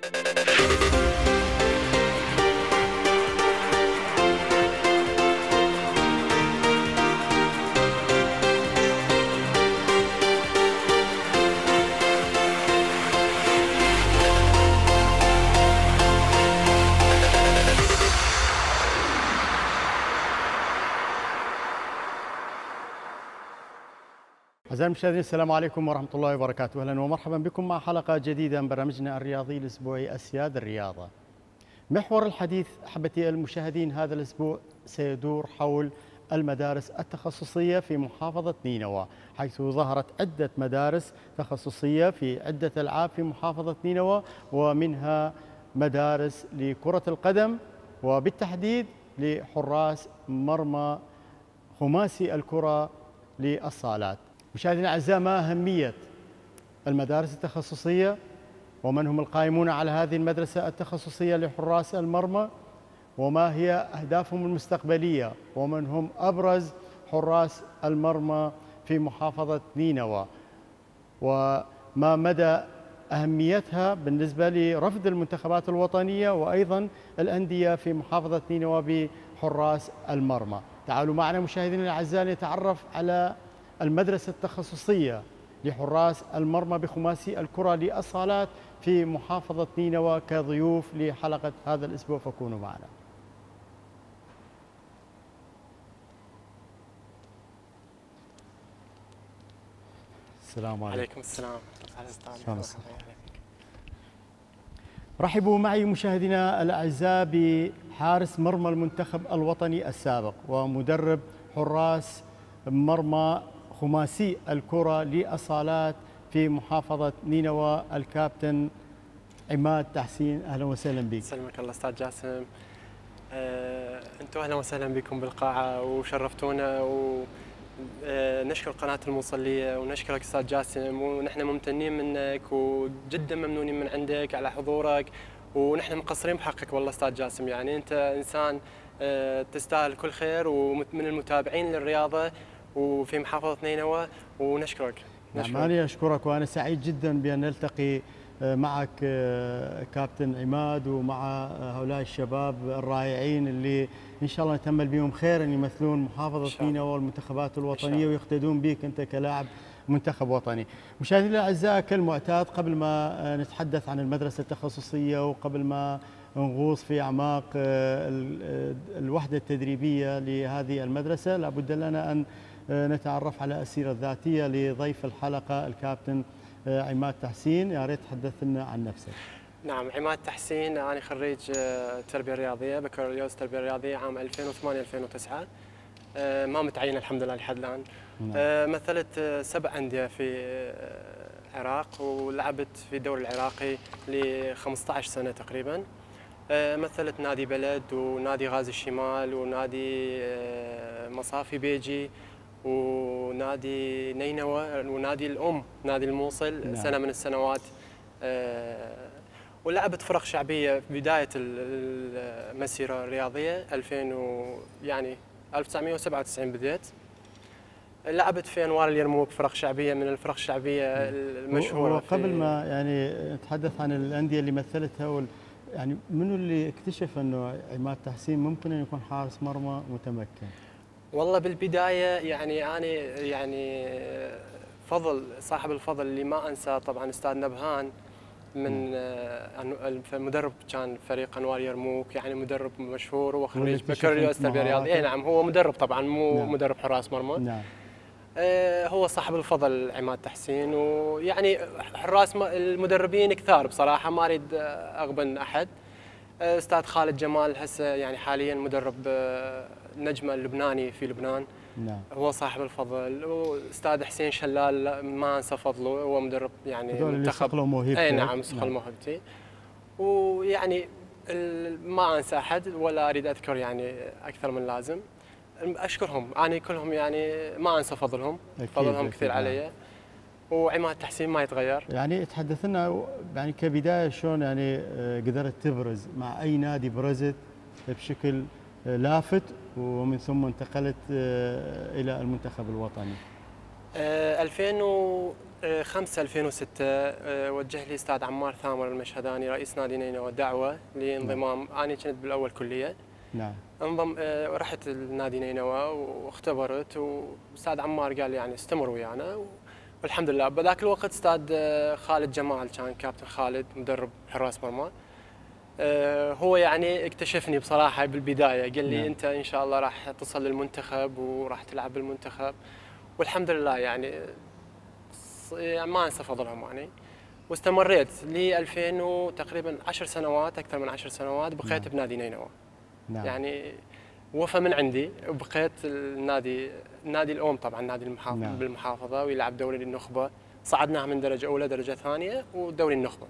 thank you المشاهدين السلام عليكم ورحمة الله وبركاته. أهلا ومرحبا بكم مع حلقة جديدة من برنامجنا الرياضي الأسبوعي أسياد الرياضة. محور الحديث أحبتي المشاهدين هذا الأسبوع سيدور حول المدارس التخصصية في محافظة نينوى حيث ظهرت عدة مدارس تخصصية في عدة ألعاب في محافظة نينوى ومنها مدارس لكرة القدم وبالتحديد لحراس مرمى خماسي الكرة للصالات. مشاهدينا الأعزاء ما أهمية المدارس التخصصية ومن هم القائمون على هذه المدرسة التخصصية لحراس المرمى وما هي أهدافهم المستقبلية ومن هم أبرز حراس المرمى في محافظة نينوى؟ وما مدى أهميتها بالنسبة لرفض المنتخبات الوطنية وأيضا الأندية في محافظة نينوى بحراس المرمى؟ تعالوا معنا مشاهدينا الأعزاء نتعرف على المدرسة التخصصية لحراس المرمى بخماسي الكرة للصالات في محافظة نينوى كضيوف لحلقة هذا الأسبوع فكونوا معنا. السلام عليكم. عليكم السلام. شلون رحبوا معي مشاهدينا الأعزاء بحارس مرمى المنتخب الوطني السابق ومدرب حراس مرمى خماسي الكرة للصالات في محافظة نينوى الكابتن عماد تحسين. أهلا وسهلا بك. سلمك الله أستاذ جاسم. آه، أنتم أهلا وسهلا بكم بالقاعة وشرفتونا ونشكر قناة الموصلية ونشكرك أستاذ جاسم. ونحن ممتنين منك وجدا ممنونين من عندك على حضورك ونحن مقصرين بحقك والله أستاذ جاسم. يعني أنت إنسان آه، تستاهل كل خير ومن المتابعين للرياضة. وفي محافظة نينوى ونشكرك. نعم أنا أشكرك وأنا سعيد جدا بأن نلتقي آه، معك آه، كابتن عماد ومع هؤلاء الشباب الرائعين اللي إن شاء الله نتأمل بهم خير إن يمثلون محافظه نينوى والمنتخبات الوطنية ويقتدون بك أنت كلاعب منتخب وطني. مشاهدينا الأعزاء كالمعتاد قبل ما آه، نتحدث عن المدرسة التخصصية وقبل ما نغوص في أعماق الوحدة التدريبية لهذه المدرسة لابد لنا أن نتعرف على السيرة الذاتية لضيف الحلقة الكابتن آه، عماد تحسين. يا ريت تحدثنا عن نفسك. نعم عماد تحسين أنا خريج آه، تربية رياضية بكالوريوس تربية رياضية عام 2008 2009 آه، ما متعين الحمد لله لحد الآن. نعم. مثلت سبع أندية في العراق ولعبت في الدوري العراقي ل 15 سنة تقريبا. مثلت نادي بلد ونادي غازي الشمال ونادي مصافي بيجي. ونادي نينوى ونادي الأم نادي الموصل نعم. سنة من السنوات آه، ولعبت فرق شعبية في بداية المسيرة الرياضية 2000 و يعني 1997 بديت لعبت في أنوار اليرموك فرق شعبية من الفرق الشعبية المشهورة وقبل ما يعني نتحدث عن الأندية اللي مثلتها وال يعني منو اللي اكتشف إنه عماد تحسين ممكن أن يكون حارس مرمى متمكن؟ والله بالبداية يعني أنا يعني فضل صاحب الفضل اللي ما انسى طبعا أستاذ نبهان من آه، المدرب كان فريق أنوار يرموك يعني مدرب مشهور هو خريج بكالوريوس تربيه رياضيه اي نعم هو مدرب طبعا مو نعم. مدرب حراس مرمى نعم. آه، هو صاحب الفضل عماد تحسين ويعني حراس المدربين كثار بصراحة ما أريد أغبن أحد. آه، أستاذ خالد جمال هسه يعني حاليا مدرب النجم اللبناني في لبنان. نعم. هو صاحب الفضل. وأستاذ حسين شلال ما أنسى فضله. هو مدرب يعني منتخب. موهبته. إي نعم صقل نعم. موهبتي. ويعني ما أنسى أحد ولا أريد أذكر يعني أكثر من لازم. أشكرهم. أنا كلهم يعني ما أنسى فضلهم. أكيد فضلهم أكيد كثير نعم. علي. وعماد تحسين ما يتغير. يعني تحدث لنا يعني كبداية شلون يعني آه، قدرت تبرز مع أي نادي برزت بشكل لافت ومن ثم انتقلت آه، إلى المنتخب الوطني. آه، 2005 2006 آه، وجه لي أستاذ عمار ثامر المشهداني رئيس نادي نينوى دعوة لانضمام. أنا كنت بالأول كليه نعم. انضم آه، رحت النادي نينوى واختبرت وأستاذ عمار قال لي يعني استمر ويانا والحمد لله. بذاك الوقت أستاذ آه، خالد جمال كان كابتن خالد مدرب حراس مرمى. آه، هو يعني اكتشفني بصراحة بالبداية. قال لي نعم. أنت إن شاء الله راح تصل للمنتخب وراح تلعب بالمنتخب. والحمد لله يعني يعني ما أنسى فضلهم يعني. واستمريت لي 2000 و- تقريبا 10 سنوات أكثر من 10 سنوات بقيت نعم. بنادي نينوى. نعم. يعني وفى من عندي وبقيت النادي نادي الأم طبعا نادي المحافظة نعم. بالمحافظة ويلعب دوري النخبة. صعدناها من درجة أولى درجة ثانية ودوري النخبة.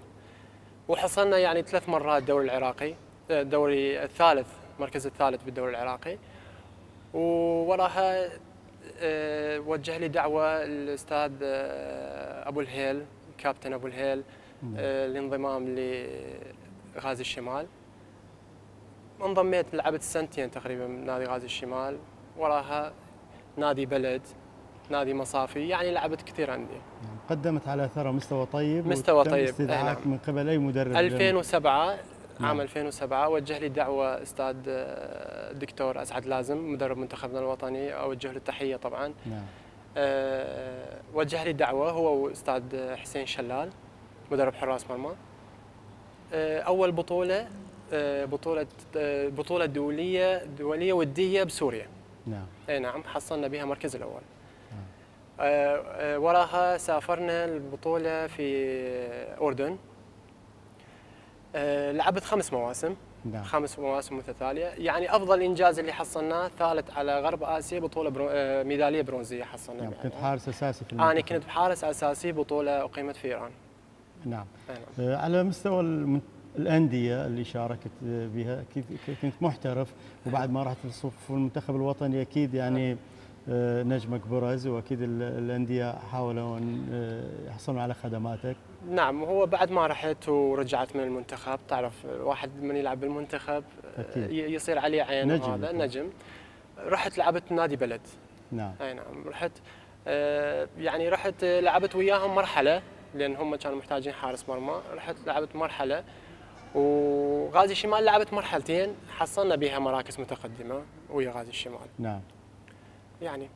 وحصلنا يعني ثلاث مرات الدوري العراقي آه، الدوري الثالث المركز الثالث بالدوري العراقي. ووراها آه، وجه لي دعوة الأستاذ آه، أبو الهيل كابتن أبو الهيل نعم. آه، الانضمام لغازي الشمال. انضميت لعبت سنتين تقريبا من نادي غازي الشمال. وراها نادي بلد نادي مصافي يعني لعبت كثير عندي. قدمت على ثرى مستوى طيب مستوى طيب، استدعاك نعم. من قبل أي مدرب 2007 نعم. عام 2007 وجه لي دعوة أستاذ آه، الدكتور أسعد لازم مدرب منتخبنا الوطني أوجه له التحية طبعا نعم آه، وجه لي دعوة هو وأستاذ حسين شلال مدرب حراس مرمى آه، أول بطولة آه، بطولة آه، بطولة دولية دولية ودية بسوريا نعم أي نعم حصلنا بها المركز الأول. آه، آه، وراها سافرنا البطوله في أردن. آه، لعبت خمس مواسم. نعم. خمس مواسم متتالية. يعني أفضل إنجاز اللي حصلناه ثالث على غرب آسيا بطولة برو... آه، ميدالية برونزية حصلنا نعم بها. كنت حارس أساسي في المنتخب. كنت بحارس أساسي بطولة أقيمت في إيران. نعم. نعم. آه، على مستوى الأندية اللي شاركت بها أكيد كنت محترف وبعد ما رحت لصف المنتخب الوطني أكيد يعني آه، نجمك برز وأكيد ال- الأندية حاولوا أن آه، يحصلون على خدماتك. نعم هو بعد ما رحت ورجعت من المنتخب تعرف الواحد من يلعب بالمنتخب آه، أكيد. ي- يصير عليه عين نجم هذا. نجم. رحت لعبت نادي بلد. نعم. أي نعم رحت آه، يعني رحت آه، لعبت وياهم مرحلة لأن هم كانوا محتاجين حارس مرمى. رحت لعبت مرحلة وغازي الشمال لعبت مرحلتين حصلنا بها مراكز متقدمة ويا غازي الشمال نعم. يعني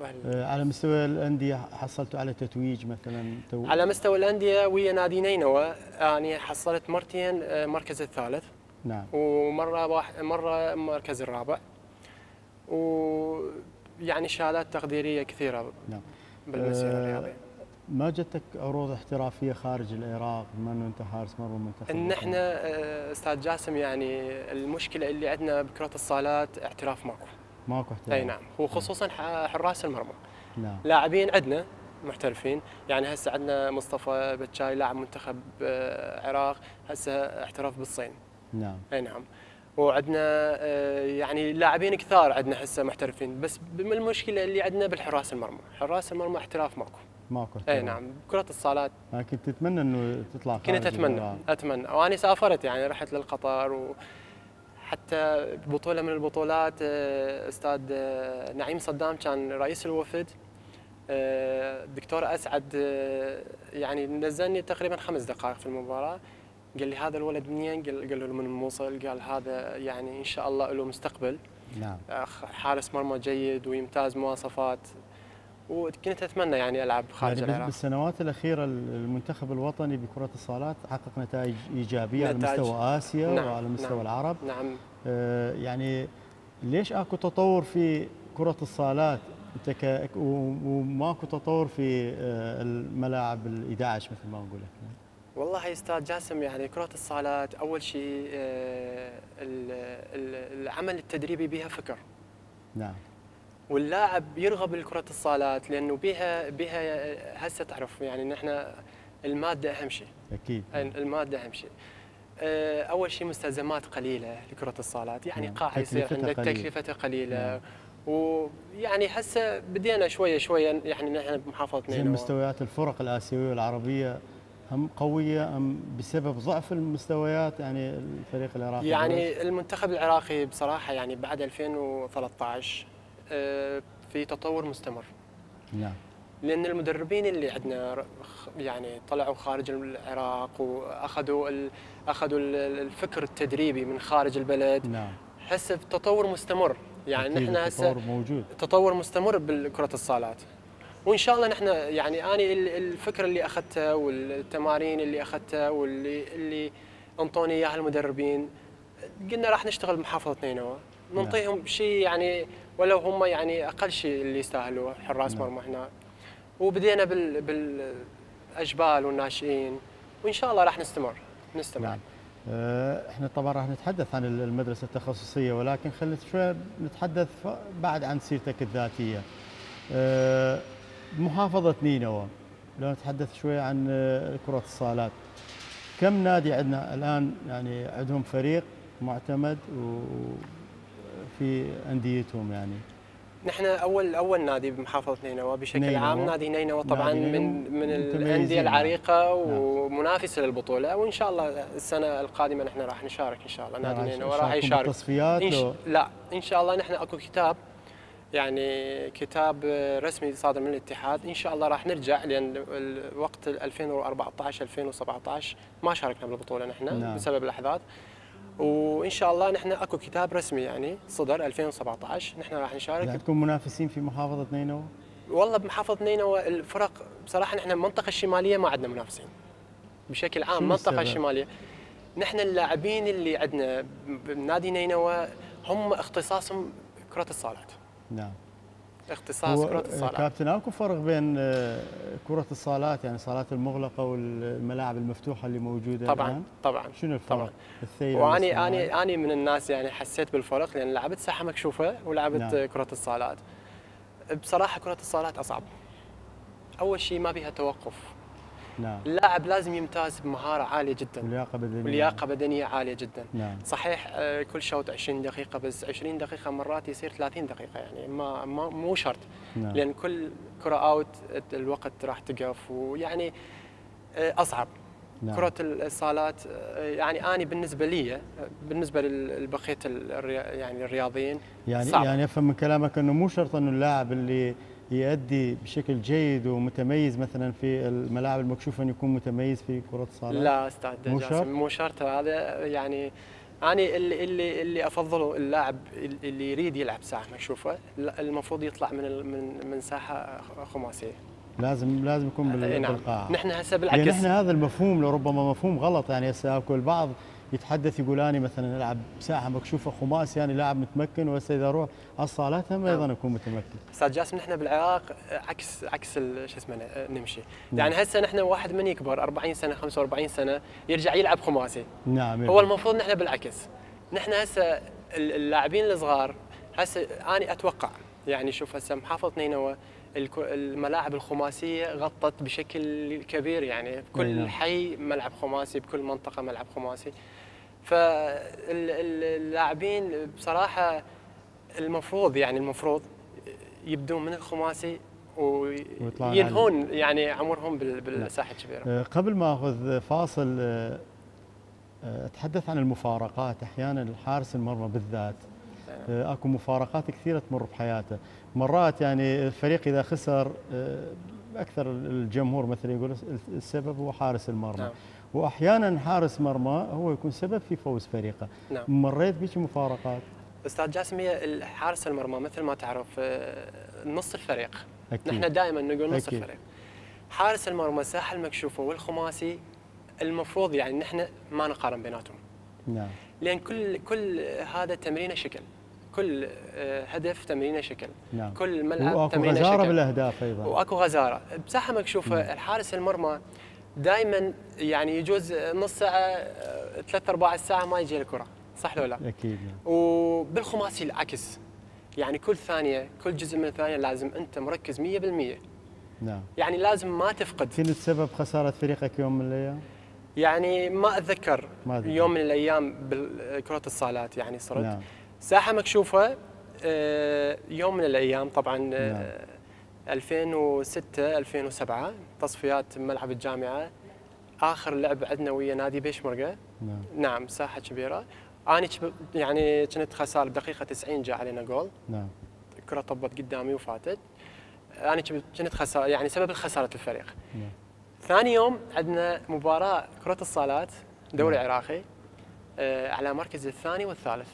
بهال- آه، على مستوى الأندية حصلتوا على تتويج مثلا؟ تو... على مستوى الأندية ويا نادي نينوى يعني حصلت مرتين آه، مركز الثالث. نعم. ومرة واحد مرة المركز الرابع. ويعني شهادات تقديرية كثيرة نعم. بالمسيرة آه، الرياضية. ما جتك عروض احترافية خارج العراق؟ بما انه أنت حارس؟ مرمى المنتخب ان؟ إحنا أستاذ جاسم يعني المشكلة اللي عندنا بكرة الصالات اعتراف ماكو. ماكو احتراف أي نعم. وخصوصا حراس المرمى. نعم. لاعبين عندنا محترفين. يعني هسه عندنا مصطفى بتشاي لاعب منتخب آه، عراق. هسه احترف بالصين. نعم. أي نعم. وعندنا آه، يعني لاعبين كثار عندنا هسه محترفين. بس المشكلة اللي عندنا بالحراس المرمى. حراس المرمى احتراف ماكو. ماكو أي نعم. كرة الصالات. لكن تتمنى إنه تطلع كنت أتمنى. أتمنى. وأنا سافرت يعني رحت للقطر وحتى بطولة من البطولات آه، أستاذ آه، نعيم صدام كان رئيس الوفد. الدكتور أسعد آه، يعني نزلني تقريبا خمس دقائق في المباراة. قال لي هذا الولد منين؟ قال له من الموصل قال هذا يعني إن شاء الله له مستقبل. نعم. حارس مرمى جيد ويمتاز مواصفات. وكنت أتمنى يعني ألعب خارج يعني العراق. بالسنوات الأخيرة المنتخب الوطني بكرة الصالات حقق نتائج إيجابية على نتائج. مستوى آسيا نعم، وعلى مستوى نعم. العرب. نعم. آه، يعني ليش أكو تطور في كرة الصالات؟ أنت ك- وماكو تطور في آه، الملاعب ال 11 مثل ما نقول إحنا. والله أستاذ جاسم يعني كرة الصالات أول شيء آه، ال- ال- العمل التدريبي بها فكر. نعم. واللاعب يرغب لكرة الصالات لأنه بها بها هسه تعرف يعني نحن المادة أهم شيء أكيد المادة أهم شيء آه، أول شيء مستلزمات قليلة لكرة الصالات يعني نعم. قاعة يصير عندك. تكلفتها قليلة نعم. ويعني هسه بدينا شوية شوية يعني نحن بمحافظة زين مستويات الفرق الآسيوية والعربية هم قوية أم بسبب ضعف المستويات يعني الفريق العراقي؟ يعني المنتخب العراقي بصراحة يعني بعد 2013 آه، في تطور مستمر. نعم. لأن المدربين اللي عندنا يعني طلعوا خارج العراق وأخذوا ال- أخذوا ال- الفكر التدريبي من خارج البلد. نعم. حس بتطور مستمر. يعني نحن هسه التطور موجود. تطور مستمر بالكرة الصالات. وإن شاء الله نحن يعني ال- الفكر اللي أخذته والتمارين اللي اخذتها واللي اللي أنطوني إياها المدربين قلنا راح نشتغل بمحافظة نينوى. نعطيهم شيء يعني ولو هم يعني أقل شيء اللي يستاهلوه حراس نعم. مرمى هنا وبدينا بال بالأجبال والناشئين وإن شاء الله راح نستمر نستمر نعم آه، إحنا طبعا راح نتحدث عن المدرسة التخصصية ولكن خلينا شوي نتحدث بعد عن سيرتك الذاتية. آه، محافظة نينوى لو نتحدث شوي عن آه، كرة الصالات. كم نادي عندنا الآن يعني عندهم فريق معتمد وفي أنديتهم يعني؟ نحن أول أول نادي بمحافظة نينوى بشكل نينوى. عام. نادي نينوى طبعا نادي نينوى. من من الأندية. العريقة ومنافسه للبطولة. وإن شاء الله السنة القادمة نحن راح نشارك إن شاء الله. نادي نينوى راح يشارك. بالتصفيات إن ش... لا إن شاء الله نحن أكو كتاب يعني كتاب رسمي صادر من الاتحاد إن شاء الله راح نرجع لأن الوقت 2014 2017 ما شاركنا بالبطولة نحن نعم. بسبب الأحداث. وإن شاء الله نحن أكو كتاب رسمي يعني صدر 2017 نحن راح نشارك عندكم منافسين في محافظة نينوى؟ والله بمحافظة نينوى الفرق بصراحة نحن المنطقة الشمالية ما عندنا منافسين بشكل عام المنطقة؟ الشمالية نحن اللاعبين اللي عندنا بنادي نينوى هم اختصاصهم كرة الصالات نعم. اختصاص كرة الصالات كابتن أكو فرق بين آه، كرة الصالات يعني الصالات المغلقة والملاعب المفتوحة اللي موجودة طبعا الآن؟ طبعا شنو الفرق؟ طبعا. الثيل وأني؟ أني أني من الناس يعني حسيت بالفرق لأن لعبت ساحه مكشوفه ولعبت نعم. نعم. كرة الصالات بصراحة كرة الصالات أصعب أول شيء ما بيها توقف نعم. اللاعب لازم يمتاز بمهارة عالية جدا. ولياقة بدنية. ولياقه بدنية عالية جدا. نعم. صحيح آه، كل شوط 20 دقيقة بس 20 دقيقة مرات يصير 30 دقيقة يعني ما, ما مو شرط. نعم. لأن كل كرة اوت الوقت راح تقف ويعني آه، أصعب. نعم. كرة الصالات آه، يعني أنا بالنسبة لي بالنسبة لبقية يعني الرياضيين يعني صعبة. يعني أفهم من كلامك إنه مو شرط إنه اللاعب اللي يؤدي بشكل جيد ومتميز مثلا في الملاعب المكشوفة انه يكون متميز في كرة الصالات لا أستاذ مو جاسم شرط؟ مو شرط. هذا يعني أنا اللي اللي اللي افضله اللاعب اللي يريد يلعب ساحة مكشوفة لا، المفروض يطلع من من من ساحة خماسية. لازم لازم يكون بال- أي نعم. بالقاعة نحن هسه بالعكس. إحنا هذا المفهوم لربما مفهوم غلط يعني هسه اكو البعض يتحدث يقول أنا مثلا ألعب ساحة مكشوفة خماسي يعني لاعب متمكن وهسه إذا أروح على الصالات هم أيضا أكون متمكن. أستاذ جاسم نحن بالعراق عكس عكس شو اسمه نمشي. نعم. يعني هسه نحن واحد من يكبر 40 سنة 45 سنة يرجع يلعب خماسي. نعم هو المفروض نحن بالعكس. نحن هسه ال- اللاعبين الصغار هسه أنا أتوقع يعني شوف هسه محافظة نينوى الملاعب الخماسية غطت بشكل كبير يعني بكل نعم. حي ملعب خماسي بكل منطقة ملعب خماسي. فاللاعبين بصراحة المفروض يعني المفروض يبدون من الخماسي وينهون يعني عمرهم بال- بالساحه الكبيرة. آه، قبل ما أخذ فاصل آه، آه، أتحدث عن المفارقات. أحيانا الحارس المرمى بالذات أكو مفارقات كثيرة تمر بحياته. مرات يعني الفريق إذا خسر أكثر الجمهور مثلا يقول السبب هو حارس المرمى. نعم. وأحيانا حارس مرمى هو يكون سبب في فوز فريقه. نعم. مريت بيك مفارقات؟ أستاذ جاسم هي حارس المرمى مثل ما تعرف آه، نص الفريق. أكيد. نحن دائما نقول نص أكيد. الفريق. حارس المرمى الساحه المكشوفه والخماسي المفروض يعني نحن ما نقارن بيناتهم. نعم. لأن كل كل هذا تمرينه شكل. كل آه، هدف تمرينه شكل. نعم. كل ملعب وأكو تمرينه غزارة شكل. بالأهداف أيضا. وأكو غزارة. بساحه مكشوفة الحارس المرمى دائما يعني يجوز نص ساعة ثلاث أرباع الساعة ما يجي الكرة صح لو لا؟ أكيد نعم. وبالخماسي العكس يعني كل ثانية كل جزء من الثانية لازم أنت مركز 100% نعم يعني لازم ما تفقد كنت سبب خسارة فريقك يوم من الأيام؟ يعني ما أتذكر ما. يوم من الأيام بكره الصالات يعني صرت نعم ساحة مكشوفة آه، يوم من الأيام طبعا آه، نعم. 2006 2007 تصفيات ملعب الجامعة. آخر لعب عندنا ويا نادي بيشمرقة. نعم. نعم ساحة كبيرة. أنا كب- يعني كنت خساره بدقيقة 90 جاء علينا جول. نعم. الكره طبت قدامي وفاتت. أنا كنت خسارة يعني سبب خسارة الفريق. نعم. ثاني يوم عندنا مباراة كرة الصالات دوري نعم. عراقي آه، على مركز الثاني والثالث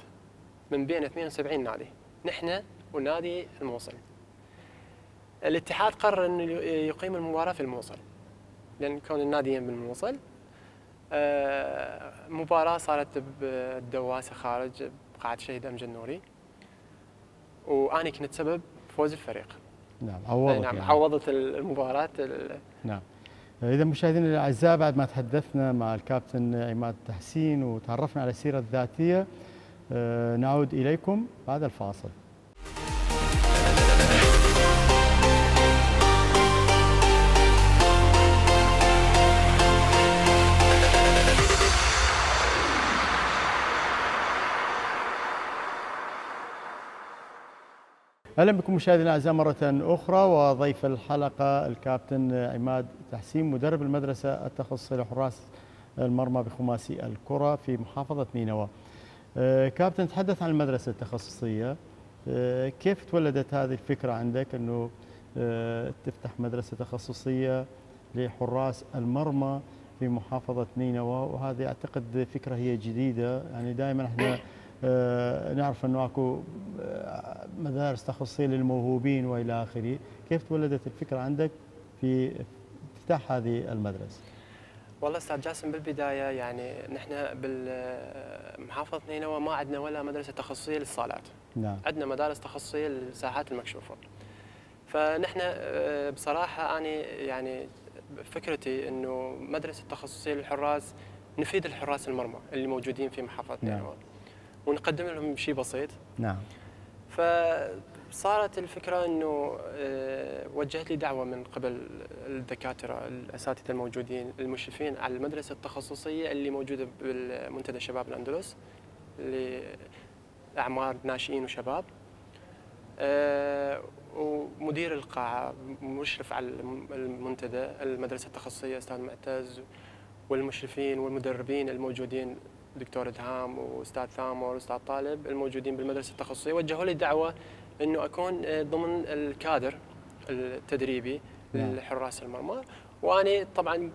من بين 72 نادي. نحن ونادي الموصل. الاتحاد قرر انه يقيم المباراة في الموصل. لأن كون الناديين بالموصل آه، مباراة صارت بالدواسة خارج بقاعه شهيد أمجد نوري. واني كنت سبب فوز الفريق. نعم عوضت نعم يعني. عوضت المباراة ال- نعم. إذا مشاهدينا الأعزاء بعد ما تحدثنا مع الكابتن عماد تحسين وتعرفنا على السيرة الذاتية آه، نعود إليكم بعد الفاصل. أهلا بكم مشاهدينا الاعزاء مرة أخرى وضيف الحلقة الكابتن عماد تحسين مدرب المدرسة التخصصيه لحراس المرمى بخماسي الكرة في محافظة نينوى. آه، كابتن تحدث عن المدرسة التخصصية آه، كيف تولدت هذه الفكرة عندك إنه آه، تفتح مدرسة تخصصية لحراس المرمى في محافظة نينوى وهذه أعتقد فكرة هي جديدة يعني دائما إحنا نعرف إنه أكو مدارس تخصصية للموهوبين وإلى آخره، كيف تولدت الفكرة عندك في افتتاح هذه المدرسة؟ والله أستاذ جاسم بالبداية يعني نحن بالمحافظة نينوى ما عندنا ولا مدرسة تخصصية للصالات، نعم عندنا مدارس تخصصية للساحات المكشوفة. فنحن آه، بصراحة أنا يعني فكرتي إنه مدرسة تخصصية للحراس نفيد الحراس المرمى اللي موجودين في محافظه نعم. نينوى ونقدم لهم شيء بسيط نعم فصارت الفكرة إنه آه، وجهت لي دعوة من قبل الدكاترة الأساتذة الموجودين المشرفين على المدرسة التخصصية اللي موجودة بالمنتدى شباب الأندلس لأعمار ناشئين وشباب. آه، ومدير القاعة مشرف على الم- المنتدى المدرسة التخصصية أستاذ معتز والمشرفين والمدربين الموجودين دكتور إدهام وأستاذ ثامر وأستاذ طالب الموجودين بالمدرسة التخصصية وجهوا لي دعوة إنه أكون آه، ضمن الكادر التدريبي نعم. لحراس المرمى. وأنا طبعا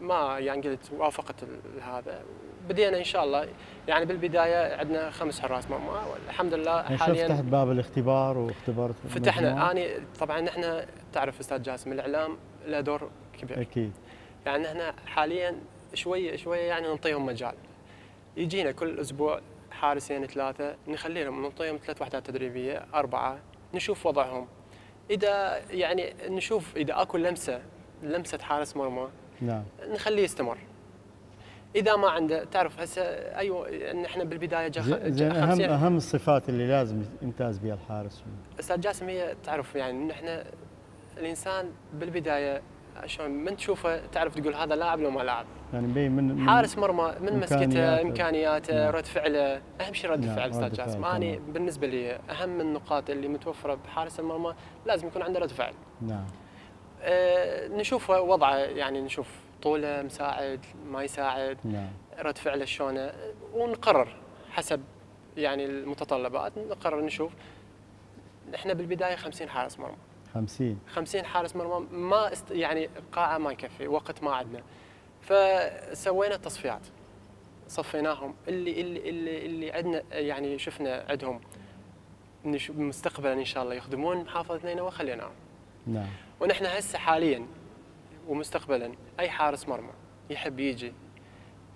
ما يعني قلت وافقت هذا. بدينا إن شاء الله. يعني بالبداية عندنا خمس حراس مرمى والحمد لله يعني حاليا فتحت باب الاختبار واختبرت فتحنا؟ اني طبعا إحنا تعرف أستاذ جاسم الإعلام له دور كبير. أكيد. يعني إحنا حاليا شوية شوية يعني نعطيهم مجال. يجينا كل أسبوع حارسين ثلاثة نخلي لهم نعطيهم ثلاث وحدات تدريبية أربعة نشوف وضعهم. إذا يعني نشوف إذا أكو لمسة لمسة حارس مرمى نعم. نخليه يستمر. إذا ما عنده تعرف هسه أيوه ان إحنا بالبداية جا زين أهم 50 أهم الصفات اللي لازم يمتاز بها الحارس. أستاذ جاسم هي تعرف يعني ان إحنا الإنسان بالبداية شلون من تشوفه تعرف تقول هذا لاعب لو ما لاعب. يعني مبين من حارس مرمى من مسكته. إمكانياته نعم. رد فعله. أهم شيء رد نعم، الفعل أستاذ جاسم أنا. بالنسبة لي أهم النقاط اللي متوفرة بحارس المرمى لازم يكون عنده رد فعل. نعم. أه نشوف وضعه يعني نشوف طوله مساعد ما يساعد نعم. رد فعله شلونه. ونقرر حسب يعني المتطلبات نقرر نشوف. إحنا بالبداية 50 حارس مرمى. 50 50 حارس مرمى. ما است يعني قاعة ما يكفي وقت ما عندنا فسوينا تصفيات صفيناهم. اللي اللي اللي, اللي عندنا يعني شفنا عندهم مستقبلا إن شاء الله يخدمون محافظه نينوى خليناهم نعم. ونحن هسه حاليا ومستقبلا أي حارس مرمى يحب يجي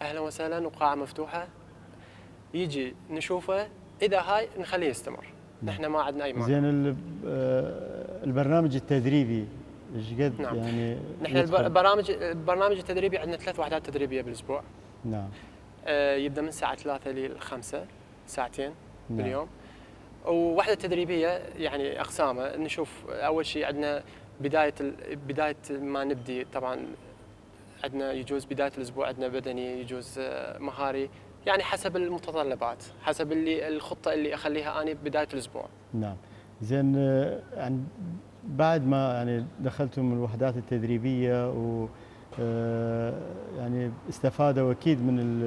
أهلا وسهلا وقاعة مفتوحة يجي نشوفه إذا هاي نخليه يستمر. نعم. نحن ما عندنا أي مانع زين آه، البرنامج التدريبي إيش قد نعم. يعني نحن؟ البرامج البرنامج التدريبي عندنا ثلاث وحدات تدريبية بالأسبوع. نعم. آه، يبدأ من الساعة 3 للخمسة ساعتين نعم. باليوم. ووحدة تدريبية يعني اقسامها نشوف أول شيء عندنا بداية ال- بداية ما نبدي طبعا عندنا يجوز بداية الأسبوع عندنا بدني يجوز آه، مهاري. يعني حسب المتطلبات حسب اللي الخطة اللي أخليها أنا بداية الأسبوع. نعم. زين آه، يعني بعد ما يعني دخلتم الوحدات التدريبية و آه، يعني استفادوا أكيد من ال-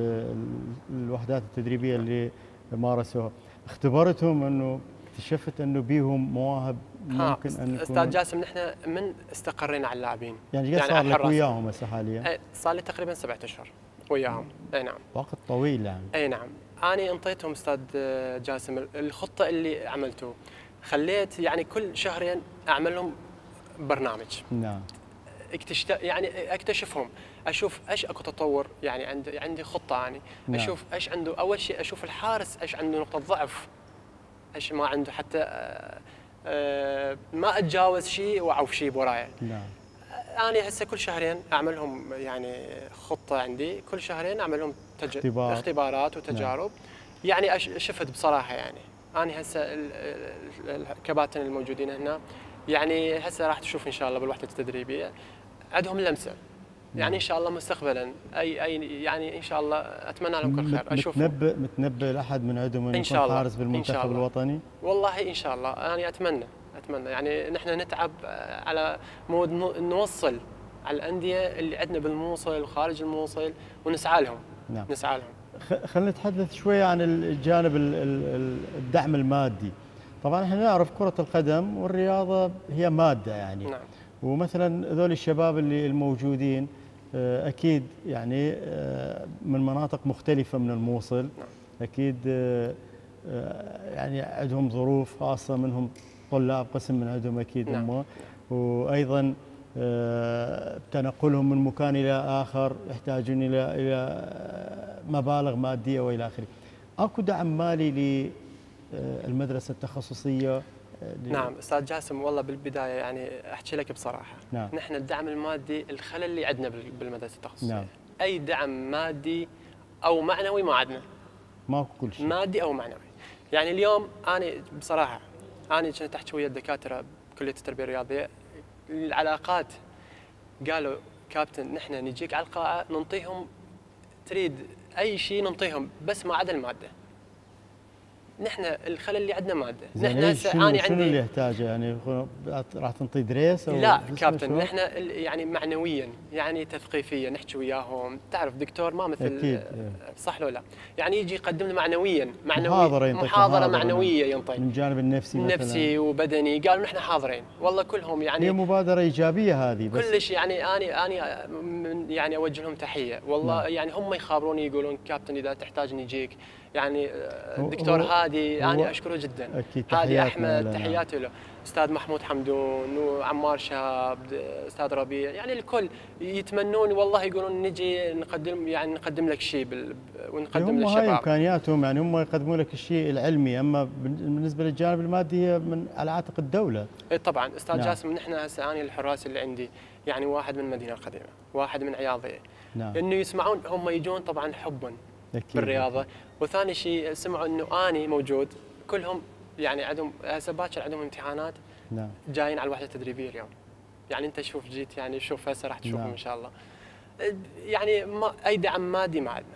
ال- الوحدات التدريبية اللي مارسوها. اختبرتهم إنه اكتشفت إنه بيهم مواهب ممكن أن أستاذ جاسم نحن من استقرينا على اللاعبين؟ يعني قد يعني صار لك. وياهم هسه حاليا. إيه، صار لي تقريبا سبعة أشهر وياهم. اي نعم. وقت طويل يعني. اي نعم. أنا انطيتهم أستاذ جاسم. الخطة اللي عملته خليت يعني كل شهرين أعمل لهم برنامج. نعم. اكتشت يعني اكتشفهم. أشوف إيش أكو تطور يعني عندي عندي خطة يعني. نعم. أشوف إيش عنده أول شيء أشوف الحارس إيش عنده نقطة ضعف. إيش ما عنده حتى آه، آه، ما أتجاوز شيء وأعوف شيء ورايا نعم. أنا هسه كل شهرين أعمل لهم يعني خطة عندي. كل شهرين أعمل لهم تج... اختبار. اختبارات وتجارب. يعني أش... شفت بصراحة يعني. أنا هسه ال- ال- الكباتن الموجودين هنا. يعني هسه راح تشوف إن شاء الله بالوحدة التدريبية. عندهم لمسة. يعني إن شاء الله مستقبلا. اي اي يعني إن شاء الله أتمنى لهم كل خير. أشوفهم. متنبئ متنبئ لأحد من عندهم إنه يكون شاء الله. حارس بالمنتخب. الوطني؟ والله إن شاء الله. أنا أتمنى. أتمنى. يعني نحن نتعب على مود نو- نوصل على الأندية اللي عندنا بالموصل وخارج الموصل ونسعى لهم. نعم. نسعى لهم. خلينا نتحدث شوية عن الجانب ال- ال- ال- الدعم المادي. طبعا إحنا نعرف كرة القدم والرياضة هي مادة يعني. نعم. ومثلا ذول الشباب اللي الموجودين آه، أكيد يعني آه، من مناطق مختلفة من الموصل. أكيد آه، آه، يعني عندهم ظروف خاصة منهم طلاب قسم من عندهم أكيد نعم. هم. وأيضا آه، تنقلهم من مكان إلى آخر يحتاجون إلى إلى مبالغ مادية وإلى آخره. أكو دعم مالي للمدرسة التخصصية آه، نعم أستاذ جاسم والله بالبداية يعني أحكي لك بصراحة نعم. نحن الدعم المادي الخلل اللي عندنا بال- بالمدرسة التخصصية نعم. أي دعم مادي أو معنوي ما عندنا ماكو كل شيء. مادي أو معنوي يعني اليوم أنا بصراحة أنا كنت أحكي ويا الدكاترة بكلية التربية الرياضية العلاقات. قالوا كابتن نحن نجيك على القاعة ننطيهم تريد أي شيء ننطيهم بس ما عدا المادة. نحن الخلل اللي عندنا ماده نحن شنو, أنا شنو اللي عندي يحتاجه؟ يعني راح تنطي دريس أو لا كابتن؟ نحن يعني معنويا يعني تثقيفيا نحكي وياهم. تعرف دكتور ما مثل أكيد، إيه. صح لو لا؟ يعني يجي يقدم لنا معنويا معنوي محاضرة محاضرة، معنوية من ينطي الجانب النفسي مثلا. نفسي وبدني. قالوا نحن حاضرين. والله كلهم هي يعني مبادرة إيجابية هذه بس كلش يعني اني اني من- يعني أوجه لهم تحية. والله نعم. يعني هم يخابروني يقولون كابتن إذا تحتاج نجيك يعني آه، الدكتور هو- هادي أنا أشكره جدا. أكيد هادي أحمد. تحياتي له. أستاذ محمود حمدون وعمار شهاب أستاذ ربيع يعني الكل يتمنون والله يقولون نجي نقدم يعني نقدم لك شيء بال- ونقدم هم هاي للشباب. إمكانياتهم يعني هم يقدموا لك الشيء العلمي أما بالنسبة للجانب المادي هي من على عاتق الدولة. اي طبعا. أستاذ نعم. جاسم نحن هسه اني الحراس اللي عندي يعني واحد من المدينة القديمة واحد من عياضيه نعم. إنه يسمعون هم يجون طبعا حبا أكيد. بالرياضة. وثاني شيء سمعوا إنه آني موجود. كلهم يعني عندهم هسه باكر عندهم امتحانات نعم. جايين على الوحدة التدريبية اليوم. يعني أنت شوف جيت يعني شوف هسه راح تشوفهم نعم. إن شاء الله. يعني ما أي دعم مادي ما عندنا.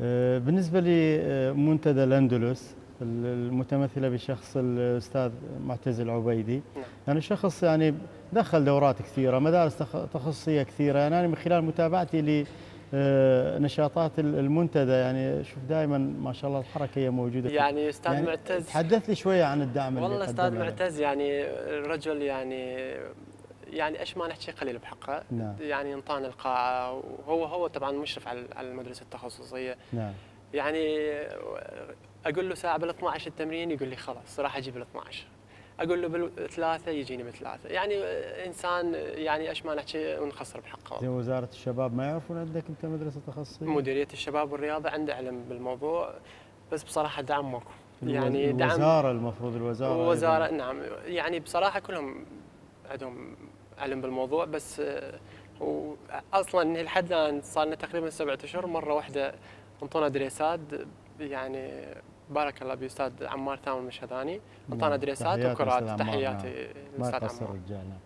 آه، بالنسبة لمنتدى الأندلس المتمثلة بشخص الأستاذ معتز العبيدي نعم. يعني شخص يعني دخل دورات كثيرة مدارس تخ- تخصصية كثيرة. يعني أنا من خلال متابعتي لنشاطات المنتدى يعني شوف دائما ما شاء الله الحركة هي موجودة. يعني أستاذ يعني معتز تحدث لي شوية عن الدعم اللي والله أستاذ. معتز يعني رجل يعني يعني إيش ما نحكي قليل بحقه نعم. يعني انطانا القاعة وهو هو طبعا مشرف على على المدرسة التخصصية نعم يعني أقول له ساعة بال 12 التمرين يقول لي خلاص راح أجيب ال 12 أقول له بالثلاثه يجيني بالثلاثه يعني إنسان يعني إيش ما نحكي ونخسر زي بحقه وزارة الشباب ما يعرفون عندك أنت مدرسة تخصصية؟ مديرية الشباب والرياضة عنده علم بالموضوع بس بصراحة دعم ماكو يعني دعم الوزارة المفروض الوزارة وزاره أيضاً. نعم يعني بصراحة كلهم عندهم علم بالموضوع بس آه، واصلا لحد الآن صار لنا تقريبا سبعة أشهر مرة واحدة انطونا دريسات يعني بارك الله باستاذ عمار ثامر المشهداني انطانا نعم. دريسات تحياتي وكرات تحياتي للاستاذ عمار. رجالنا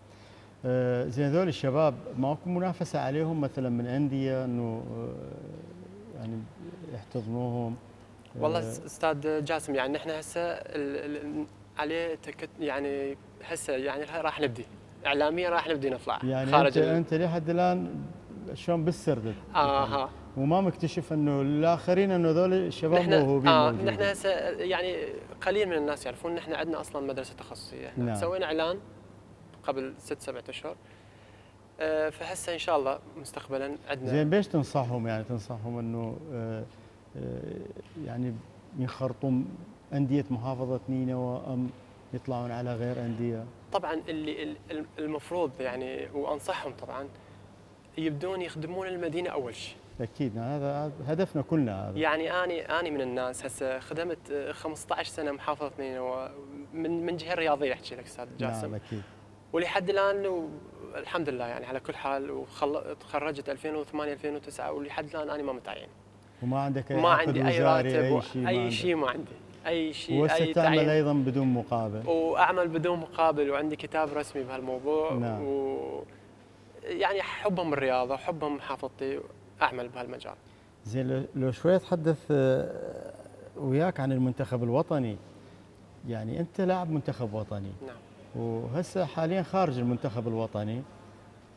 آه، زين هذول الشباب ماكو منافسة عليهم مثلا من أندية إنه آه، يعني يحتضنوهم. آه، والله أستاذ جاسم يعني نحن هسه عليه تكت يعني هسه يعني راح نبدي. اعلاميا راح نبدي نطلع يعني خارج انت أنت لحد الآن شلون بالسر؟ أها وما مكتشف إنه الآخرين إنه هذول الشباب موهوبين آه موجودين. نحن هسه يعني قليل من الناس يعرفون نحن عندنا أصلا مدرسة تخصصية نعم. نعم. سوينا إعلان قبل ست سبعة أشهر آه فهسه إن شاء الله مستقبلا عندنا زين بيش تنصحهم يعني تنصحهم إنه آه، آه، يعني ينخرطوا أندية محافظة نينوى أم يطلعون على غير أندية طبعا اللي ال- المفروض يعني وأنصحهم طبعا يبدون يخدمون المدينة أول شيء أكيد. هذا هذا هدفنا كلنا هذا. يعني أني أني من الناس هسه خدمت آه، 15 سنة محافظه نينوى من من جهة رياضية أحكي لك أستاذ جاسم. نعم أكيد. ولحد الآن الحمد لله يعني على كل حال وتخرجت 2008 2009 ولحد الآن أنا ما متعين. وما عندك ما عقد عندي أي راتب أي شيء ما أي. شيء ما عندي. أي شيء أي تعمل أيضا بدون مقابل. وأعمل بدون مقابل وعندي كتاب رسمي بهالموضوع نعم. و يعني حبهم بالرياضه وحبهم محافظتي أعمل بهالمجال. زين لو- لو شوي اتحدث آه، وياك عن المنتخب الوطني. يعني أنت لاعب منتخب وطني. نعم. وهسه حاليا خارج المنتخب الوطني.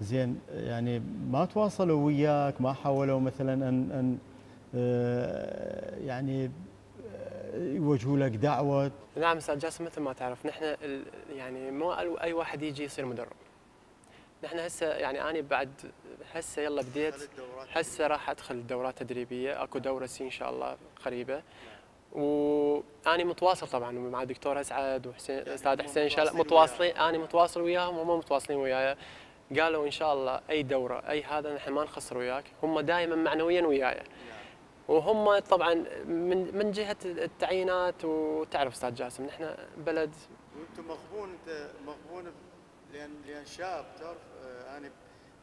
زين يعني ما تواصلوا وياك ما حاولوا مثلا أن أن آه، يعني آه، يوجهوا لك دعوة؟ نعم أستاذ جاسم مثل ما تعرف نحن يعني مو أي واحد يجي يصير مدرب. نحن هسه يعني أنا بعد هسه يلا بديت هسه راح أدخل الدورات التدريبيه أكو دورة سي إن شاء الله قريبة. واني متواصل طبعا مع الدكتور أسعد وحسين أستاذ حسين ان شاء الله متواصلين اني متواصل وياهم وهم متواصلين وياي. قالوا إن شاء الله أي دورة أي هذا نحن ما نخسر وياك. هم دائما معنويا وياي. وهم طبعا من من جهة التعيينات وتعرف أستاذ جاسم نحن بلد وأنتم مغبون أنت مغبون لأن لأن شاب تعرف آه، أنا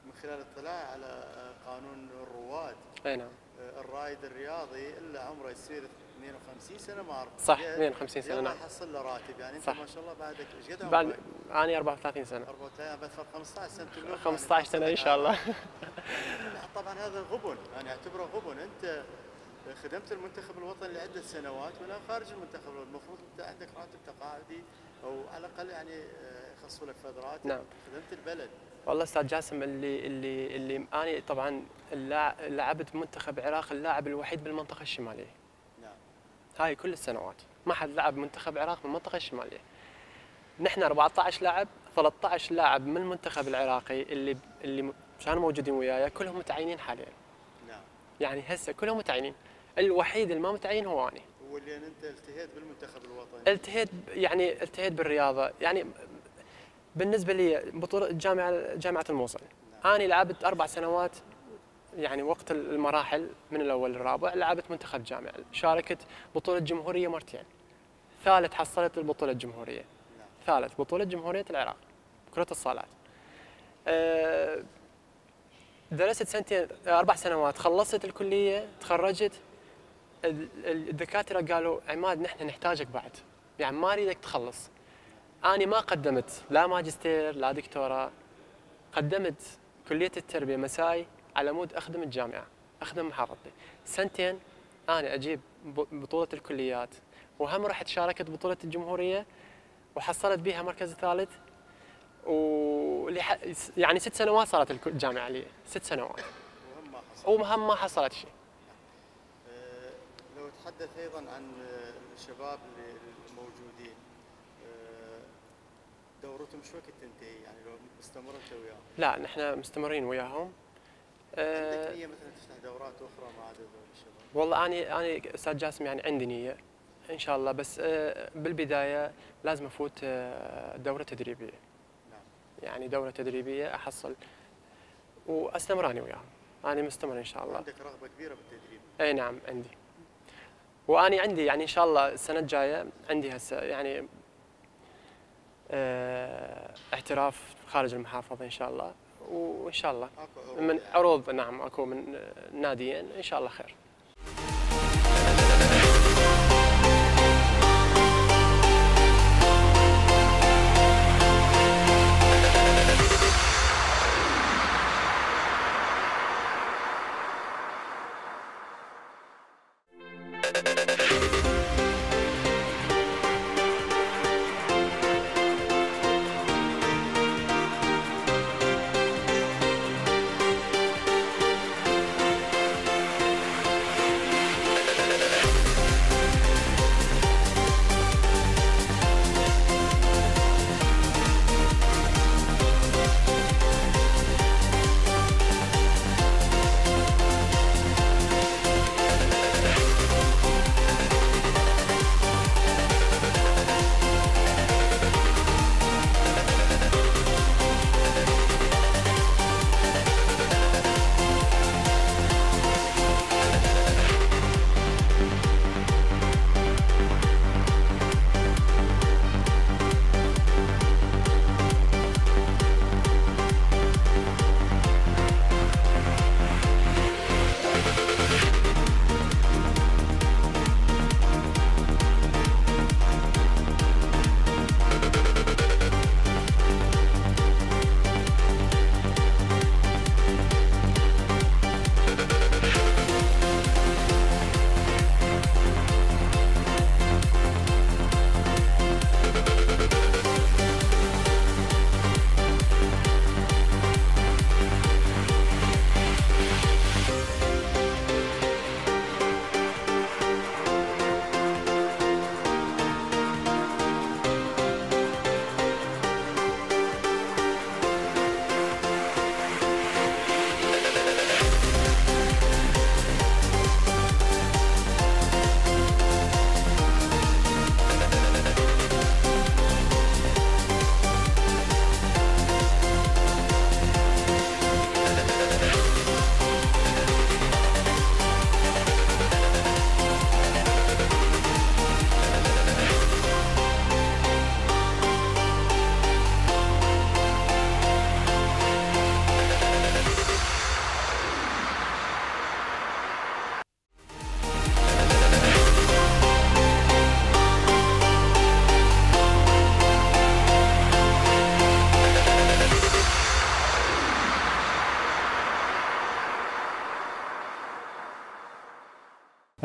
من خلال اطلاعي على آه، قانون الرواد أي نعم. آه، الرائد الرياضي إلا عمره يصير 52 سنة ما أعرف. صح يا- 52 سنة نعم. يحصل له راتب يعني أنت صح. ما شاء الله بعدك إيش قد بعد؟ اني 34 سنة. 34 بعد فرق 15 سنة تبلغ 15 سنة إن شاء الله. طبعا هذا غبن أنا أعتبره غبن. أنت خدمت المنتخب الوطني لعدة سنوات والآن خارج المنتخب المفروض أنت عندك راتب تقاعدي أو على الأقل يعني آه، يخصوا لك فترات نعم. خدمت البلد. والله أستاذ جاسم اللي اللي اللي اني طبعا لعبت منتخب العراق اللاعب الوحيد بالمنطقة الشمالية. نعم. هاي كل السنوات. ما حد لعب منتخب العراق بالمنطقة الشمالية. نحن 14 لاعب 13 لاعب من المنتخب العراقي اللي اللي كانوا موجودين وياي كلهم متعينين حاليا. نعم. يعني هسه كلهم متعينين. الوحيد اللي ما متعين هو أني. واللي أنت التهيت بالمنتخب الوطني. التهيت يعني التهيت بالرياضة. يعني بالنسبة لي بطولة جامعه جامعة الموصل. أنا لعبت أربع سنوات يعني وقت المراحل من الأول للرابع لعبت منتخب جامعة. شاركت بطولة جمهورية مرتين. ثالث حصلت البطولة الجمهورية. ثالث بطولة جمهورية العراق كرة الصالات. أه، درست سنتين أربع سنوات. خلصت الكلية تخرجت. ال- ال- الدكاترة قالوا عماد نحن نحتاجك بعد. يعني ما اريدك تخلص. أنا ما قدمت لا ماجستير لا دكتوراه. قدمت كلية التربية مساي على مود أخدم الجامعة أخدم محافظتي. سنتين أنا أجيب ب- بطولة الكليات. وهم رحت شاركت بطولة الجمهورية وحصلت بها مركز ثالث. ولح... يعني ست سنوات صارت الجامعة لي. ست سنوات. وهم ما حصلت شيء. آه، لو تحدث أيضا عن الشباب الموجودين دورتهم شو وقت تنتهي يعني لو مستمر أنت وياهم. لا نحن مستمرين وياهم. عندك نية مثلا تفتح دورات أخرى مع هذول الشباب والله اني اني أستاذ جاسم يعني عندي نية إن شاء الله بس آه، بالبداية لازم أفوت آه، دورة تدريبية. نعم. يعني دورة تدريبية أحصل واستمر أنا وياهم. أنا مستمر إن شاء الله. عندك رغبة كبيرة بالتدريب؟ اي نعم عندي. واني عندي يعني إن شاء الله السنة الجاية عندي هسه يعني آه، اعتراف خارج المحافظة إن شاء الله. وإن شاء الله. من. عروض نعم أكو من آه، ناديين. إن شاء الله خير.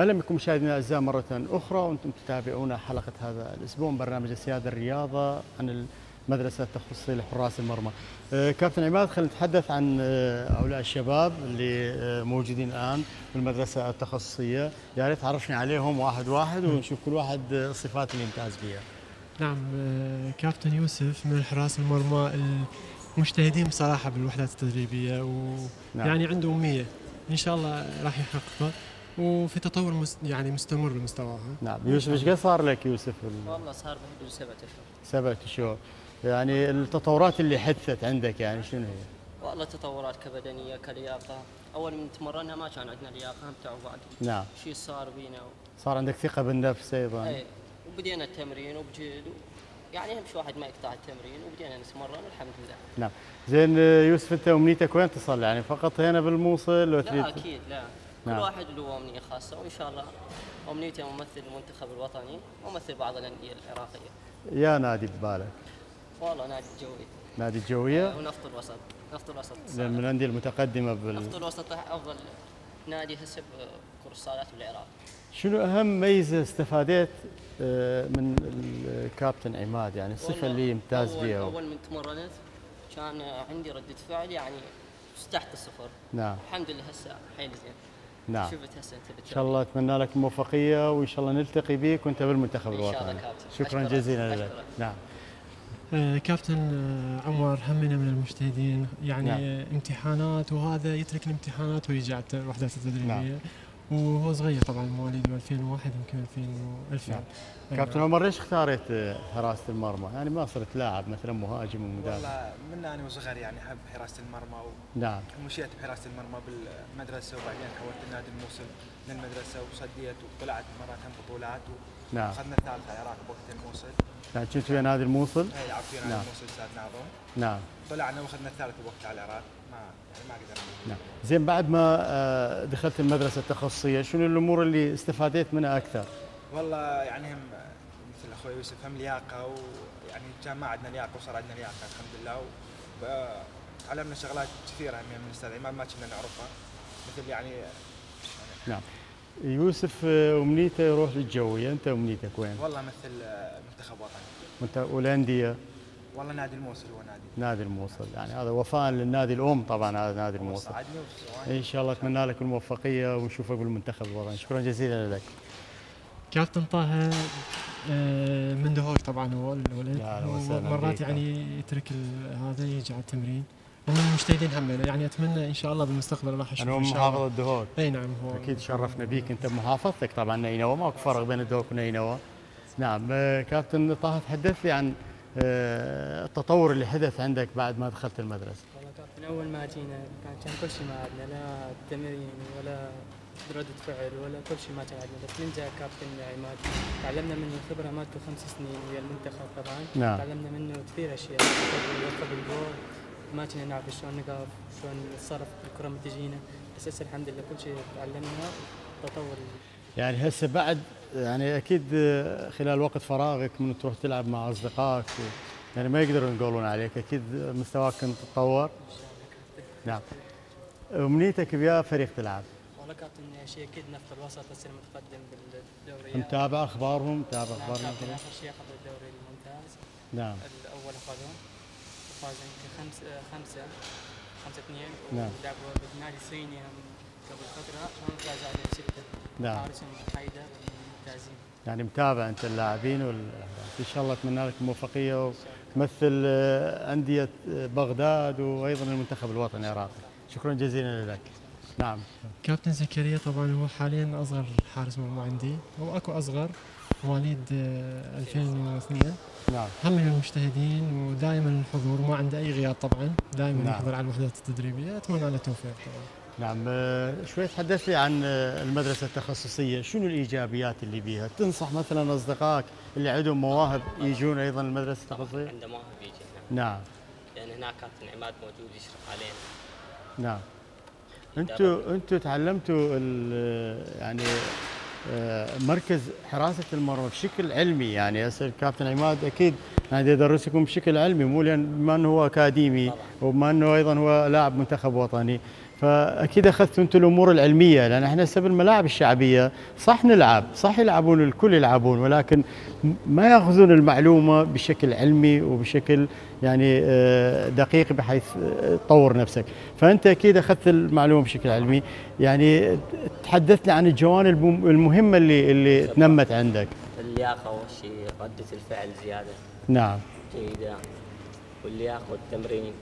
أهلا بكم مشاهدينا الأعزاء مرة أخرى وأنتم تتابعون حلقة هذا الأسبوع من برنامج السيادة الرياضة عن المدرسة التخصصيه لحراس المرمى. آه، كابتن عماد خلينا نتحدث عن هؤلاء الشباب اللي آه، موجودين الآن في المدرسة التخصصية، يا ريت تعرفني عليهم واحد واحد ونشوف كل واحد الصفات اللي يمتاز فيها. نعم كابتن يوسف من حراس المرمى المجتهدين بصراحة بالوحدات التدريبية نعم. ويعني عنده امنيه إن شاء الله راح يحققها وفي تطور مس يعني مستمر بمستواها نعم. يوسف إيش قد صار لك يوسف؟ ال- والله صار بحدود سبعة أشهر. سبعة شهور يعني التطورات اللي حدثت عندك يعني شنو هي؟ والله تطورات كبدنية كلياقة. أول من تمرنا ما كان عندنا لياقة هم تعب بعد. نعم. شيء صار بينا. و... صار عندك ثقة بالنفس أيضا. أي وبدينا التمرين وبجد. و... يعني أهم شيء واحد ما يقطع التمرين وبدينا نتمرن الحمد لله. نعم. زين يوسف أنت أمنيتك وين تصل؟ يعني فقط هنا بالموصل لا أكيد لا. نعم. كل واحد له أمنية خاصة وإن شاء الله أمنيتي أمثل المنتخب الوطني وأمثل بعض الأندية العراقية. يا نادي ببالك. والله نادي الجوي نادي الجوية؟ ونفط الوسط. نفط الوسط من الأندية المتقدمة نفط بال... الوسط أفضل نادي هسه بكرة الصالات بالعراق شنو أهم ميزة استفادت آه، من الكابتن عماد؟ يعني الصفة والله اللي يمتاز أول فيها. أول من تمرنت كان عندي ردة فعل يعني تحت الصفر. نعم. الحمد لله هسه حيل زين. نعم إن شاء الله أتمنى لك الموفقيه وإن شاء الله نلتقي بك وانت بالمنتخب إن شاء الله الوطني كابتن. شكرا أشكرك. جزيلا لك أشكرك. نعم آه، كابتن آه، عمر همنا من المجتهدين يعني نعم. امتحانات وهذا يترك الامتحانات ويجي على الوحدات التدريبية نعم. وهو صغير طبعا مواليد 2001 يمكن 2000 2000 نعم. كابتن عمر ليش اختاريت حراسة المرمى؟ يعني ما صرت لاعب مثلا مهاجم ومدافع والله من أنا وصغير يعني أحب حراسة المرمى نعم ومشيت بحراسة المرمى بالمدرسة وبعدين حولت النادي الموصل للمدرسه وصديت وطلعت مرات هم بطولات نعم. واخذنا الثالث على العراق بوقت الموصل. يعني كنت في نادي الموصل؟ هي لعبت في نادي نعم. الموصل أستاذ ناظم نعم. طلعنا وأخذنا الثالث بوقت على العراق. ما يعني ما قدرنا. نعم. زين بعد ما آه، دخلت المدرسة التخصصية شنو الأمور اللي استفاديت منها أكثر؟ والله يعني هم مثل أخوي يوسف هم لياقة ويعني كان ما عندنا لياقة وصار عندنا لياقة الحمد لله. وتعلمنا شغلات كثيرة من الأستاذ عماد ما كنا نعرفها. مثل يعني نعم. يوسف آه، امنيته يروح للجوية. أنت أمنيتك وين؟ والله مثل آه، منتخب وطني وانت والأندية؟ والله نادي الموصل هو نادي. نادي الموصل. يعني هذا وفاء للنادي الأم طبعا هذا نادي الموصل. إن شاء الله أتمنى لك الموفقية ونشوفك بالمنتخب الوطني شكرا جزيلا لك. كابتن طه آه، من دهوك طبعا هو الولد. بيك. يعني يترك هذا يجي على التمرين ومن المجتهدين همنا يعني أتمنى إن شاء الله بالمستقبل راح أشوف أنا هو إن شاء الله. الدهوك أي نعم هو أكيد شرفنا بيك أنت بمحافظتك طبعا نينوى ماكو فرق بين الدهوك ونينوى نعم. آه، كابتن طه تحدث لي عن آه، التطور اللي حدث عندك بعد ما دخلت المدرسة. والله كابتن أول ما جينا كان كان كل شيء ما عندنا لا تمرين ولا ردة فعل ولا كل شيء ما كان عندنا بس من جاء كابتن عماد تعلمنا منه خبرة مالته خمس سنين ويا المنتخب طبعا. نعم. تعلمنا منه كثير أشياء يوقف الجول ما كنا نعرف شلون نقف شلون نتصرف بالكرة ما تجينا. بس هسه الحمد لله كل شيء تعلمنا تطور يعني هسه بعد يعني أكيد خلال وقت فراغك من تروح تلعب مع أصدقائك يعني ما يقدرون يقولون عليك. أكيد مستواك كنت تتطور. نعم. أمنيتك بيا فريق تلعب؟ والله كابتن شيء أكيد نفط الوسط هسه المتقدم بالدوري متابع أخبارهم؟ متابع نعم أخبار كابتن الفريق؟ آخر شيء أخذ الدوري الممتاز. نعم. الأول أخذهم. وفاز يمكن خمس خمسة. خمسة اثنين. نعم. ولعبوا بالنادي الصيني هم قبل فترة. هم فازوا عليهم سته نعم. حارسهم حيدر ممتازين. يعني متابع أنت اللاعبين وال... إن شاء الله أتمنى لك الموفقيه وتمثل آه، أندية آه، بغداد وأيضا المنتخب الوطني العراقي. شكرا جزيلا لك. نعم. كابتن زكريا طبعا هو حاليا أصغر حارس مرمى عندي. هو أكو أصغر مواليد آه، 2002 نعم. هم من المجتهدين ودائما الحضور ما عنده أي غياب طبعا دائما نعم. يحضر على الوحدات التدريبية. أتمنى له التوفيق طبعا. نعم آه، شوي تحدث لي عن آه، المدرسة التخصصية. شنو الإيجابيات اللي بيها؟ تنصح مثلا أصدقائك اللي عندهم مواهب يجون أيضا المدرسة التخصصية؟ عنده مواهب يجي هنا نعم. لأن هناك كابتن عماد موجود يشرف علينا. نعم. أنتوا أنتوا تعلمتوا ال- يعني مركز حراسة المرمى بشكل علمي يعني هسه الكابتن عماد أكيد يعني يدرسكم بشكل علمي مو لأن بما انه هو أكاديمي. وبما انه أيضا هو لاعب منتخب وطني فأكيد أخذتوا أنتم الأمور العلمية لأن إحنا هسه بالملاعب الشعبية. صح نلعب صح يلعبون الكل يلعبون ولكن ما يأخذون المعلومة بشكل علمي وبشكل يعني آه، دقيق بحيث آه، تطور نفسك. فأنت أكيد أخذت المعلومة بشكل علمي. يعني تحدث لي عن الجوانب المهمة اللي اللي تنمت عندك. اللياقة أول شيء ردة الفعل زيادة. نعم. جيدة. واللياقة والتمرين.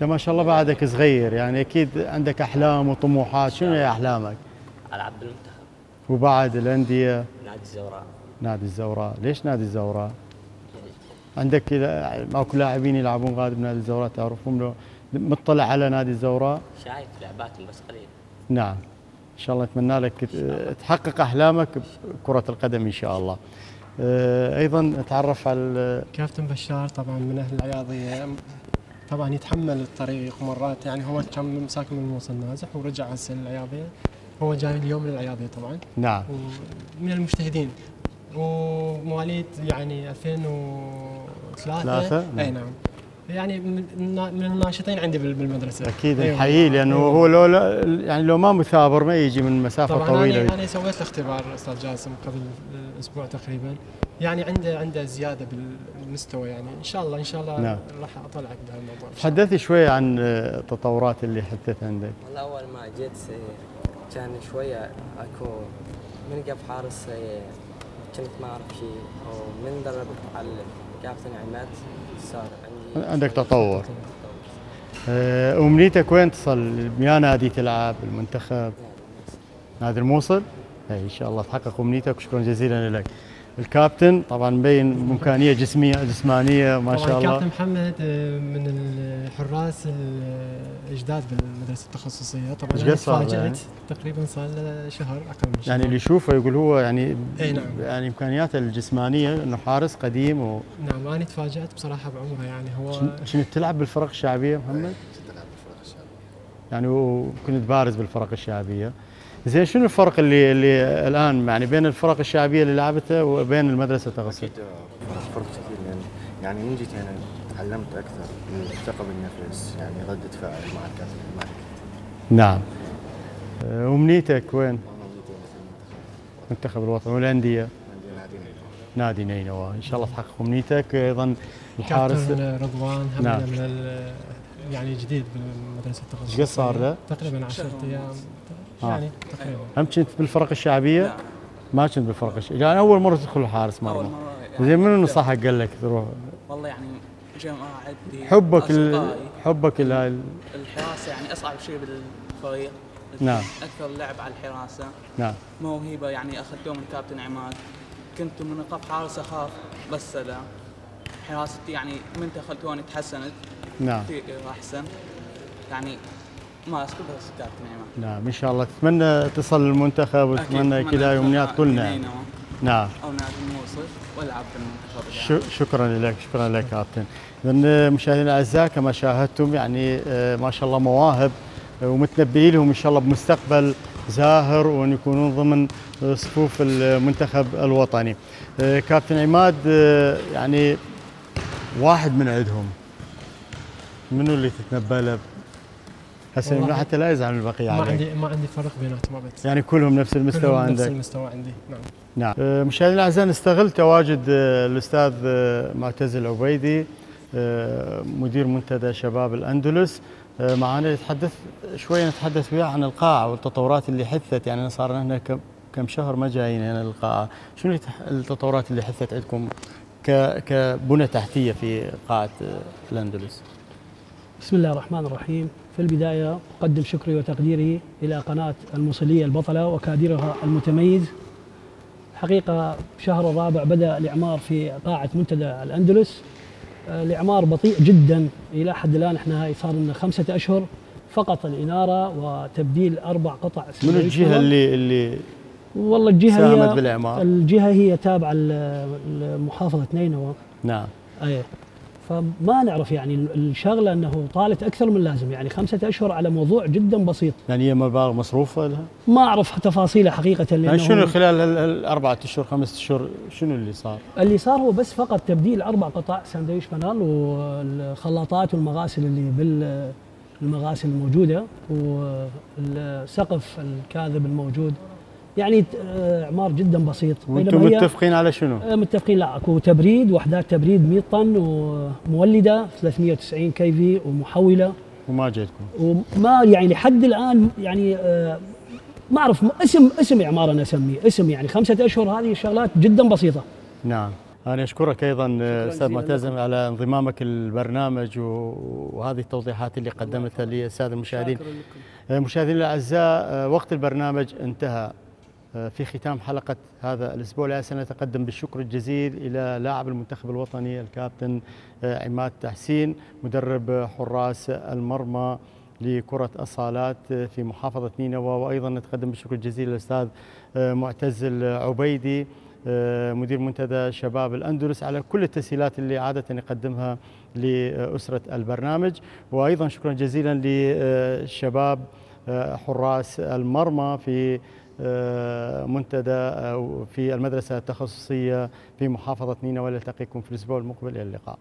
أنت ما شاء الله بعدك صغير يعني أكيد عندك أحلام وطموحات. شنو هي أحلامك؟ ألعب بالمنتخب وبعد الأندية؟ نادي الزوراء. نادي الزوراء. ليش نادي الزوراء؟ عندك ماكو لاعبين يلعبون غالب نادي الزوراء تعرفهم؟ لو مطلع على نادي الزوراء؟ شايف لعباتهم بس قليل. نعم. إن شاء الله أتمنى لك ت- تحقق أحلامك بكرة القدم إن شاء الله. آه، أيضا نتعرف على كابتن بشار طبعا من أهل العياضيه طبعا يتحمل الطريق مرات يعني هو كان ساكن من موصل نازح ورجع هسه للعياضيه هو جاي اليوم للعياضيه طبعا. نعم. ومن المجتهدين. ومواليد يعني 2003 ثلاثة؟ إي نعم. يعني من من الناشطين عندي بال- بالمدرسة أكيد أيوة. نحييه لأنه أيوة. هو لو لا- يعني لو ما مثابر ما يجي من مسافة طبعا طويلة أنا أنا سويت الاختبار أستاذ جاسم قبل أسبوع تقريبا يعني عنده عنده زيادة بالمستوى يعني إن شاء الله إن شاء الله نعم. راح أطلعك بهالموضوع. تحدثي شوي عن التطورات اللي حدثت عندك والله أول ما جيت كان شوية أكو من قف حارس كنت ما أعرف شيء ومن دربت على كابتن عماد صار عندك تطور. آه، أمنيتك وين تصل؟ يا نادي تلعب المنتخب. نادي الموصل؟ اي إن شاء الله تحقق أمنيتك وشكرا جزيلا لك. الكابتن طبعا مبين بامكانيه جسمية جسمانية ما شاء الله كابتن محمد آه، من الحراس الجداد بالمدرسة التخصصية طبعا إيش أنا قد صار يعني؟ تقريبا صار له شهر أقل من شهر يعني اللي يشوفه يقول هو يعني أي نعم. يعني إمكانياته الجسمانية إنه حارس قديم و نعم أنا تفاجأت بصراحة بعمره يعني هو شنو تلعب بالفرق الشعبية محمد؟ يعني وكنت بارز بالفرق الشعبية زين شنو الفرق اللي اللي الآن يعني بين الفرق الشعبية اللي لعبتها وبين المدرسة التخصصيه؟ أكيد فرق كثير يعني يعني من جيت هنا تعلمت أكثر من الثقة بالنفس يعني ردة فعل مع الكابتن. نعم امنيتك وين؟ هنا في المنتخب منتخب الوطن والأندية نادي نينوى. نادي نينوى إن شاء الله تحقق أمنيتك أيضا الحارس كابتن رضوان هم نعم. من يعني جديد بالمدرسة التخصصيه قد صار له؟ تقريبا 10 أيام آه. يعني. تقريبا هم كنت بالفرق الشعبية؟ ما كنت بالفرق الشعبيه يعني أول مرة تدخل الحارس أول مرمى مرة يعني زين منو نصحك؟ قال لك تروح؟ والله يعني جماعة عندي حبك ال... حبك ال... الحراسة يعني أصعب شيء بالفريق. نعم. أكثر لعب على الحراسة. نعم. موهبة يعني أخذتهم من كابتن عماد. كنت من نقاط حارس أخاف بس لا حراستي يعني من دخلتوني تحسنت. نعم. كثير أحسن. يعني ما أسكت بس عماد نعم إن شاء الله. تتمنى تصل للمنتخب وتتمنى كذا امنيات كلنا. نينوى نعم. أو نادي الموصل وألعب بالمنتخب. شكرا لك شكرا لك كابتن. اذا مشاهدينا الأعزاء كما شاهدتم يعني آه، ما شاء الله مواهب آه، ومتنبئين لهم إن شاء الله بمستقبل زاهر وأن يكونون ضمن آه، صفوف المنتخب الوطني. آه، كابتن عماد آه، يعني واحد من عندهم. منو اللي تتنبأ له؟ هسه والله. حتى لا يزعل البقية ما عليك. عندي ما عندي فرق بيناتهم ابد يعني كلهم نفس المستوى كلهم نفس عندك. المستوى عندي. نعم. نعم. آه، مشاهدينا الأعزاء نستغل تواجد آه، الأستاذ آه، معتز العبيدي مدير منتدى شباب الأندلس. معنا يتحدث شوية نتحدث وياه عن القاعة والتطورات اللي حدثت يعني صار لنا هنا كم شهر ما جايين هنا للقاعة. شنو التطورات اللي حدثت عندكم كبنى تحتية في قاعة الأندلس؟ بسم الله الرحمن الرحيم. في البداية أقدم شكري وتقديري إلى قناة الموصلية البطلة وكادرها المتميز. حقيقة شهر الرابع بدأ الإعمار في قاعة منتدى الأندلس. آه، الإعمار بطيء جدا إلى حد الآن. إحنا هاي صار لنا خمسة أشهر فقط الإنارة وتبديل أربع قطع من فرن. اللي اللي والله الجهة ساهمت هي بالإعمار. الجهة هي تابعة لمحافظة نينوى. نعم. إيه فما نعرف يعني الشغلة أنه طالت أكثر من اللازم يعني خمسة أشهر على موضوع جدا بسيط. يعني هي مبالغ مصروفة لها؟ ما أعرف تفاصيله حقيقة يعني لأنه شنو خلال هالاربعه أشهر خمسة أشهر شنو اللي صار؟ اللي صار هو بس فقط تبديل أربع قطع ساندويش بانال والخلاطات والمغاسل اللي بال المغاسل الموجودة والسقف الكاذب الموجود. يعني آه، اعمار جدا بسيط. وأنتم متفقين على شنو؟ آه، متفقين لا أكو تبريد وحدات تبريد 100 طن ومولدة 390 كي في ومحولة. وما جيتكم وما يعني لحد الآن يعني آه، ما أعرف اسم اسم اعمار أنا أسميه. اسم يعني خمسة أشهر هذه الشغلات جدا بسيطة. نعم. أنا أشكرك أيضا أستاذ جزيلا معتز لكم. على انضمامك البرنامج و- وهذه التوضيحات اللي قدمتها للسادة المشاهدين. مشاهدينا الأعزاء وقت البرنامج انتهى. في ختام حلقة هذا الأسبوع. لا سنتقدم بالشكر الجزيل إلى لاعب المنتخب الوطني الكابتن آه، عماد تحسين مدرب حراس المرمى لكرة الصالات آه، في محافظة نينوى. وأيضا نتقدم بالشكر الجزيل للأستاذ آه، معتز العبيدي آه، مدير منتدى شباب الأندلس على كل التسهيلات اللي عادة يقدمها لأسرة البرنامج. وأيضا شكرا جزيلا للشباب آه، حراس المرمى في آه، منتدى أو في المدرسة التخصصية في محافظة نينوى نلتقيكم في الأسبوع المقبل إلى اللقاء.